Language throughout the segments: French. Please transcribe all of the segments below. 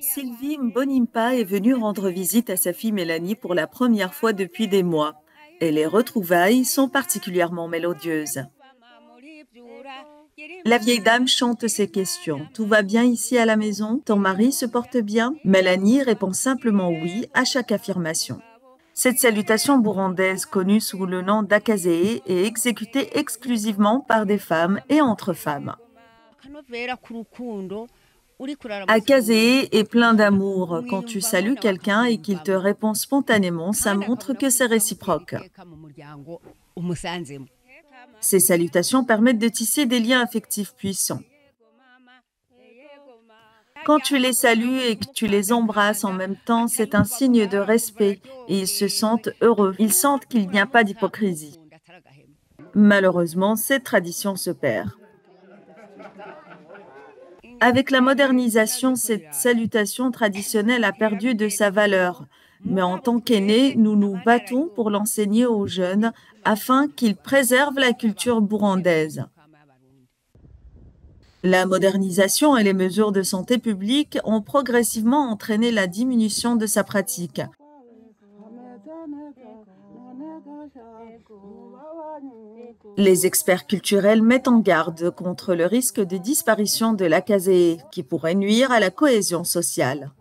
Sylvie Mbonimpa est venue rendre visite à sa fille Mélanie pour la première fois depuis des mois. Et les retrouvailles sont particulièrement mélodieuses. La vieille dame chante ses questions. Tout va bien ici à la maison? Ton mari se porte bien? Mélanie répond simplement oui à chaque affirmation. Cette salutation burundaise, connue sous le nom d'akazee, est exécutée exclusivement par des femmes et entre femmes. Akazee est plein d'amour. Quand tu salues quelqu'un et qu'il te répond spontanément, ça montre que c'est réciproque. Ces salutations permettent de tisser des liens affectifs puissants. Quand tu les salues et que tu les embrasses en même temps, c'est un signe de respect et ils se sentent heureux. Ils sentent qu'il n'y a pas d'hypocrisie. Malheureusement, cette tradition se perd. Avec la modernisation, cette salutation traditionnelle a perdu de sa valeur. Mais en tant qu'aînés, nous nous battons pour l'enseigner aux jeunes afin qu'ils préservent la culture burundaise. La modernisation et les mesures de santé publique ont progressivement entraîné la diminution de sa pratique. Les experts culturels mettent en garde contre le risque de disparition de l'akazé qui pourrait nuire à la cohésion sociale.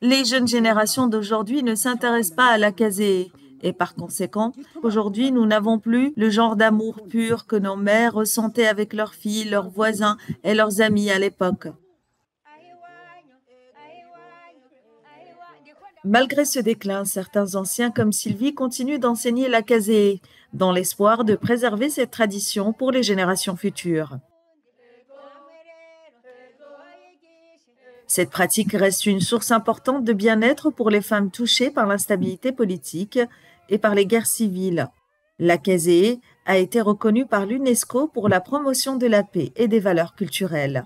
Les jeunes générations d'aujourd'hui ne s'intéressent pas à l'akazé et par conséquent, aujourd'hui, nous n'avons plus le genre d'amour pur que nos mères ressentaient avec leurs filles, leurs voisins et leurs amis à l'époque. Malgré ce déclin, certains anciens comme Sylvie continuent d'enseigner la casée, dans l'espoir de préserver cette tradition pour les générations futures. Cette pratique reste une source importante de bien-être pour les femmes touchées par l'instabilité politique et par les guerres civiles. La a été reconnue par l'UNESCO pour la promotion de la paix et des valeurs culturelles.